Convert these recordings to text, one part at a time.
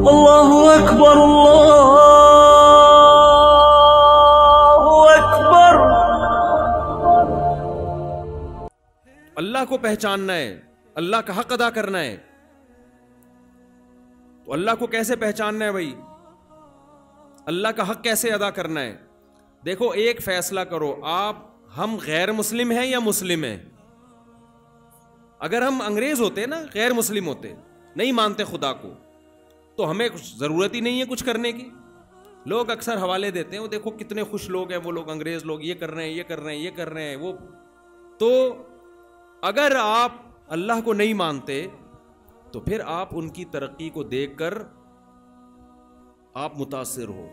अल्लाहु अकबर अल्लाहु अकबर अल्लाह को पहचानना है, अल्लाह का हक अदा करना है। तो अल्लाह को कैसे पहचानना है भाई? अल्लाह का हक कैसे अदा करना है? देखो, एक फैसला करो, आप, हम गैर मुस्लिम हैं या मुस्लिम हैं? अगर हम अंग्रेज़ होते ना, गैर मुस्लिम होते, नहीं मानते खुदा को। तो हमें ज़रूरत ही नहीं है कुछ करने की। लोग अक्सर हवाले देते हैं, वो देखो कितने खुश लोग हैं, वो लोग अंग्रेज़ लोग ये कर रहे हैं, ये कर रहे हैं, ये कर रहे हैं, वो। तो अगर आप अल्लाह को नहीं मानते तो फिर आप उनकी तरक्की को देखकर आप मुतासर हो।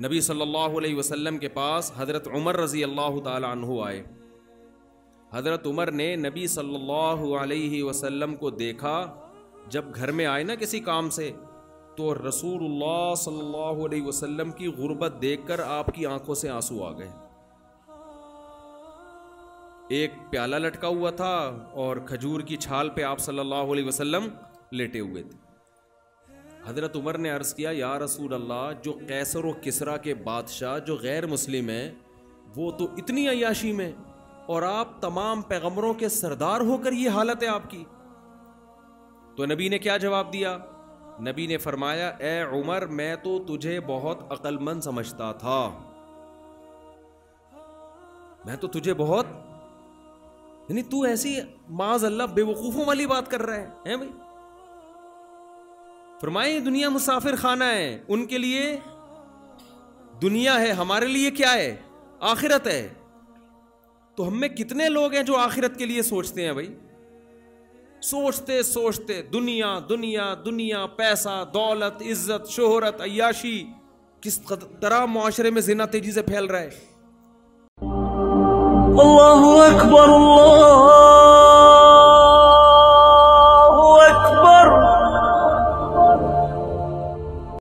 नबी सल्लल्लाहु अलैहि वसल्लम के पास हज़रत उमर रज़ी अल्लाह तु आए। हज़रत उमर ने नबी सल्लल्लाहु अलैहि वसल्लम को देखा जब घर में आए ना किसी काम से तो रसूलुल्लाह सल्लल्लाहु अलैहि वसल्लम की गुर्बत देखकर आपकी आँखों से आँसू आ गए। एक प्याला लटका हुआ था और खजूर की छाल पे आप सल्लल्लाहु अलैहि वसल्लम लेटे हुए थे। हज़रत उमर ने अर्ज़ किया, या रसूल अल्लाह जो कैसर व किसरा के बादशाह, जो गैर मुस्लिम हैं, वो तो इतनी अयाशी में, और आप तमाम पैगम्बरों के सरदार होकर ये हालत है आपकी। तो नबी ने क्या जवाब दिया? नबी ने फरमाया, ए उमर, मैं तो तुझे बहुत अक्लमंद समझता था। मैं तो तुझे बहुत यानी तू ऐसी माज अल्लाह बेवकूफों वाली बात कर रहा है, हैं भाई? फरमाए दुनिया मुसाफिर खाना है, उनके लिए दुनिया है, हमारे लिए क्या है? आखिरत है। तो हम में कितने लोग हैं जो आखिरत के लिए सोचते हैं भाई? सोचते सोचते दुनिया दुनिया दुनिया, पैसा, दौलत, इज़्ज़त, शोहरत अयाशी किस तरह माशरे में जिना तेज़ी से फैल रहा है। अल्लाह अकबर